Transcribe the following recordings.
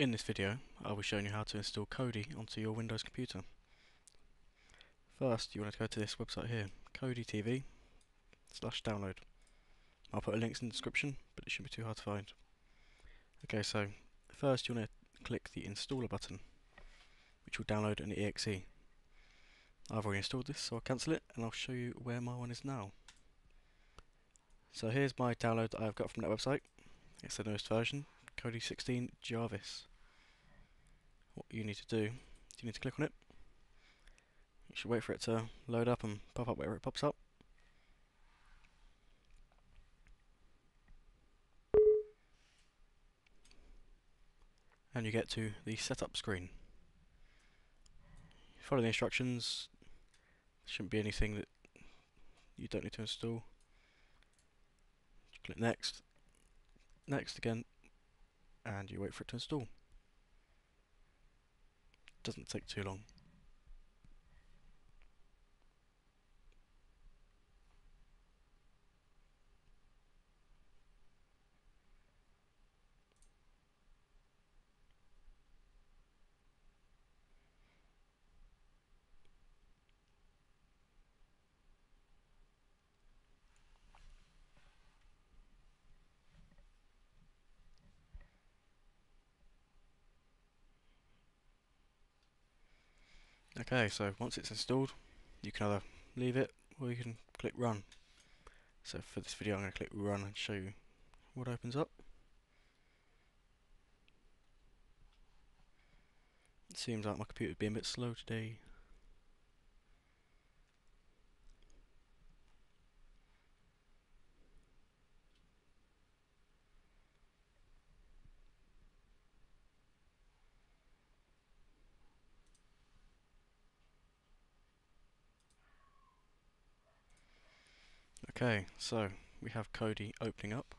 In this video, I'll be showing you how to install Kodi onto your Windows computer. First, you want to go to this website here, Kodi TV slash download. I'll put a link in the description, but it shouldn't be too hard to find. Okay, so first you want to click the installer button, which will download an exe. I've already installed this, so I'll cancel it, and I'll show you where my one is now. So here's my download that I've got from that website. It's the newest version, Kodi 16 Jarvis. What you need to do, you need to click on it. You should wait for it to load up and pop up wherever it pops up. And you get to the setup screen. Follow the instructions. Shouldn't be anything that you don't need to install. Click next. Next again. And you wait for it to install. Doesn't take too long. Okay, so once it's installed, you can either leave it or you can click run. So for this video I'm going to click run and show you what opens up. It seems like my computer is being a bit slow today. Okay, so we have Kodi opening up.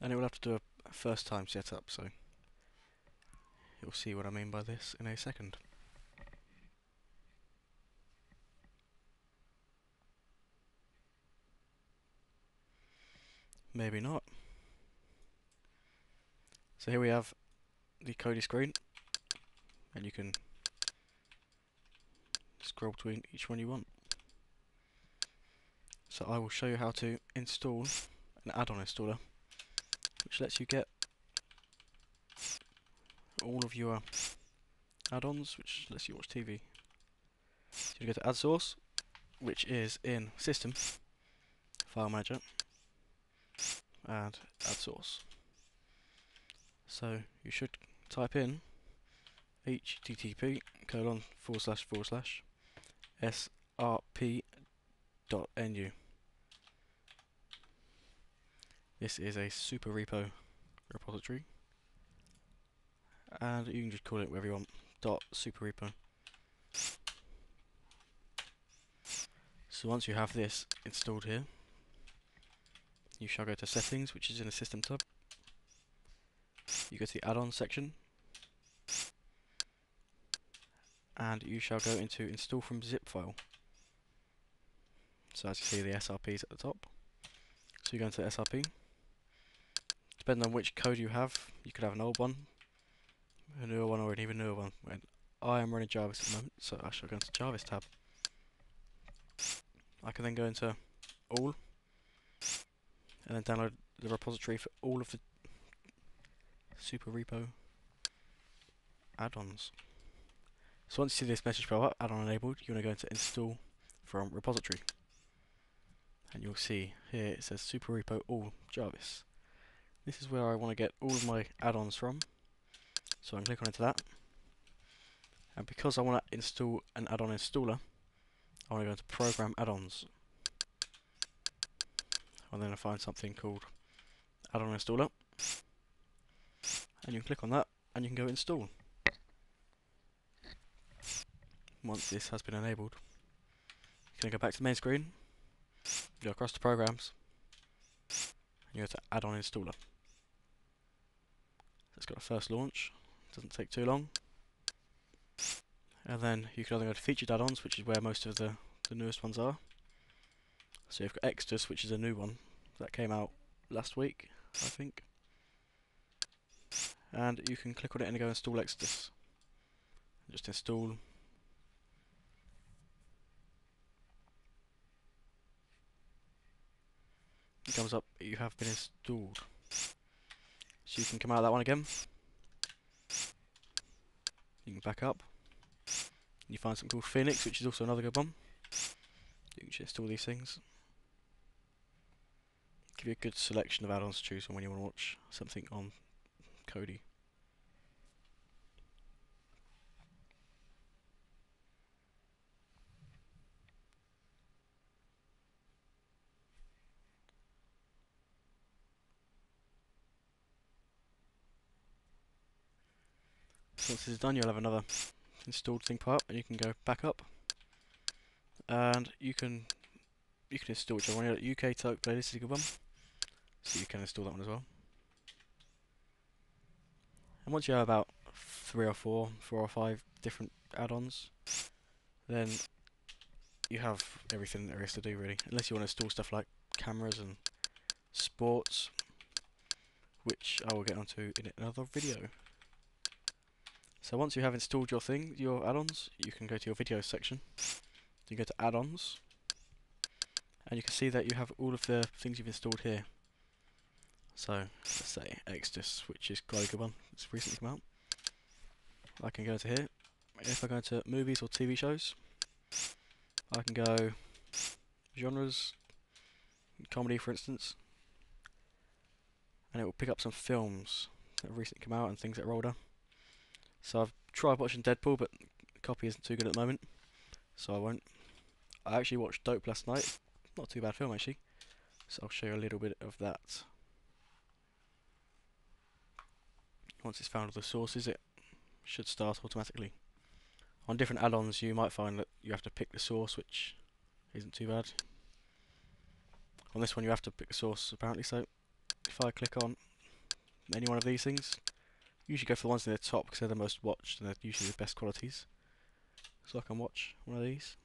And it will have to do a first time setup, so you'll see what I mean by this in a second. Maybe not. So here we have the Kodi screen and you can scroll between each one you want. So I will show you how to install an add-on installer which lets you get all of your add-ons which lets you watch TV. So you go to add source which is in system file manager and add source. So you should type in http colon forward slash forward slash srp dot nu. This is a SuperRepo repository and you can just call it whatever you want dot SuperRepo. So once you have this installed here you shall go to settings which is in the system tab you go to the add-on section and you shall go into install from zip file. So as you see the SRP is at the top. So you go into SRP. Depending on which Kodi you have, you could have an old one, a newer one or an even newer one. And I am running Jarvis at the moment, so I shall go into Jarvis tab. I can then go into all and then download the repository for all of the SuperRepo add-ons. So once you see this message pop up, add-on enabled, you want to go into install from repository. And you'll see here it says SuperRepo all Jarvis. This is where I want to get all of my add-ons from. So I can click on into that. And because I want to install an add-on installer, I want to go into program add-ons. And then I find something called add-on installer. And you can click on that and you can go install once this has been enabled. You can go back to the main screen, go across to programs, and you go to add-on installer. It's got a first launch, doesn't take too long. And then you can either go to featured add-ons, which is where most of the, the newest ones are. So you've got Exodus, which is a new one that came out last week, I think. And you can click on it and go install Exodus. Just install. Comes up, you have been installed. So you can come out of that one again. You can back up. You find something called Phoenix, which is also another good one. You can just install these things. Give you a good selection of add-ons to choose from when you want to watch something on Kodi. Once this is done, you'll have another installed thing up, and you can go back up, and you can you can install whichever one. you. UK Turk playlist is a good one, so you can install that one as well. And once you have about three or four, four or five different add-ons, then you have everything there is to do really. Unless you want to install stuff like cameras and sports, which I will get onto in another video. So once you have installed your thing, your add-ons, you can go to your video section. You go to add-ons, and you can see that you have all of the things you've installed here. So let's say Exodus, which is quite a good one. It's recently come out. I can go to here. If I go to movies or TV shows, I can go genres, comedy for instance, and it will pick up some films that have recently come out and things that are older. So I've tried watching Deadpool, but the copy isn't too good at the moment, so I won't. I actually watched Dope last night. Not too bad film actually. So I'll show you a little bit of that. Once it's found all the sources, it should start automatically. On different add-ons, you might find that you have to pick the source, which isn't too bad. On this one, you have to pick the source apparently. So if I click on any one of these things, Usually go for the ones in the top because they're the most watched and they're usually the best qualities. So I can watch one of these.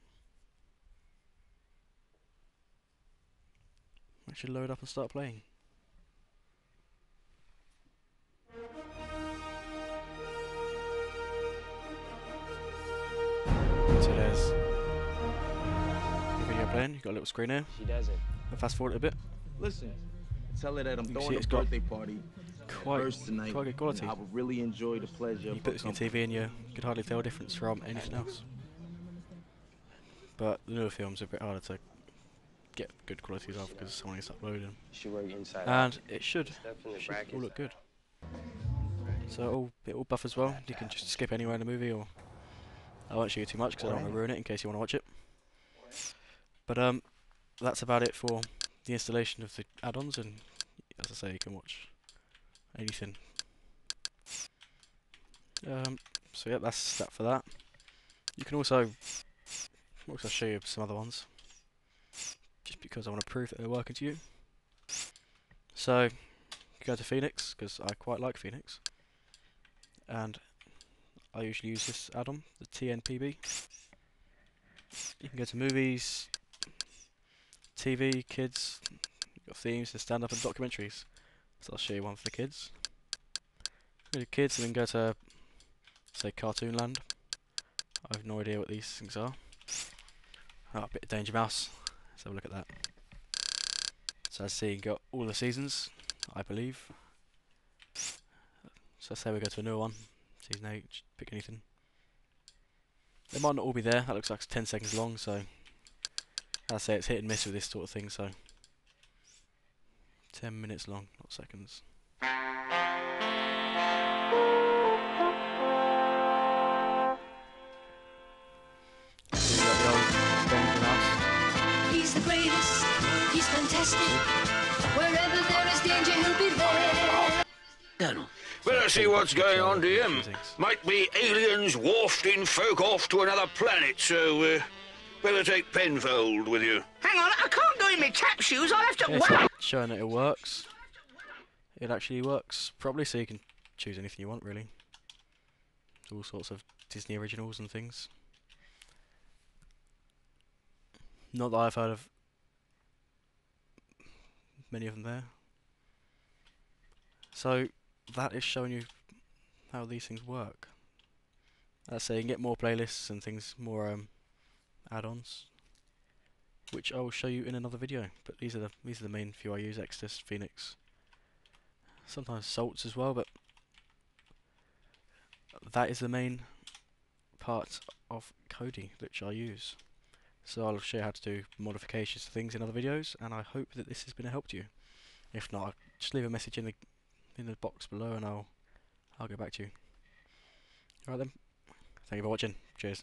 I should load up and start playing. So there's your video playing, you've got a little screen here. She does it. I'll fast forward a bit. Listen, tell her that I'm You throwing a got birthday party Quite, tonight. quite good quality. I would really enjoy the pleasure. You put this on TV and you could hardly tell a difference from anything else. But the newer films are a bit harder to get good qualities of because someone is uploading. She work. And it should, Stuff in the should all look good. So all it all buff as well. You can just skip anywhere in the movie, or I won't show you too much because I don't want to ruin it in case you want to watch it. But um, that's about it for the installation of the add-ons, and as I say, you can watch anything. Um, so yeah, that's that for that. You can also also show you some other ones, just because I want to prove that they're working to you. So go to Phoenix because I quite like Phoenix, and I usually use this add-on, the TNPB. You can go to movies, TV, kids, themes, the stand-up and documentaries. So I'll show you one for the kids. Go to kids and then go to say Cartoon Land. I have no idea what these things are. Oh, a bit of Danger Mouse. Let's have a look at that. So I see you've got all the seasons, I believe. So say we go to a new one. Season 8, just pick anything. They might not all be there, that looks like it's 10 seconds long, so I say it's hit and miss with this sort of thing, so 10 minutes long, not seconds. So you got the old Danger Mouse. He's the greatest, he's fantastic. Wherever there is danger, he'll be there. Well, let's see what's going on to him. Might be aliens wafting folk off to another planet, so uh, better take Penfold with you. Hang on, I can't go in my tap shoes. I'll have to Yeah, so showing that it works. It actually works properly, so you can choose anything you want, really. All sorts of Disney originals and things. Not that I've heard of many of them there. So that is showing you how these things work. Let's say you can get more playlists and things, more um, add-ons, which I will show you in another video. But these are the these are the main few I use: Exodus, Phoenix, sometimes Salts as well. But that is the main part of Kodi which I use. So I'll show you how to do modifications to things in other videos, and I hope that this has been a help to you. If not, just leave a message in the in the box below, and I'll I'll get back to you. Alright then. Thank you for watching. Cheers.